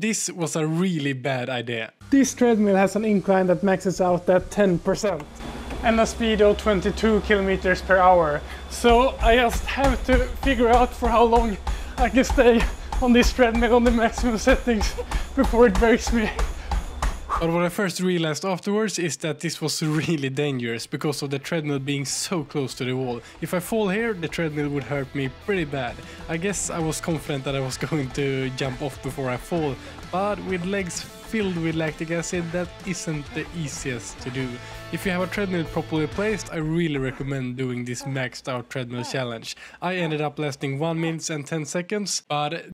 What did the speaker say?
This was a really bad idea. This treadmill has an incline that maxes out at 10% and a speed of 22 kilometers per hour. So I just have to figure out for how long I can stay on this treadmill on the maximum settings before it breaks me. But what I first realized afterwards is that this was really dangerous because of the treadmill being so close to the wall. If I fall here, the treadmill would hurt me pretty bad. I guess I was confident that I was going to jump off before I fall, but with legs filled with lactic acid, that isn't the easiest to do. If you have a treadmill properly placed, I really recommend doing this maxed out treadmill challenge. I ended up lasting 1 minute and 10 seconds, but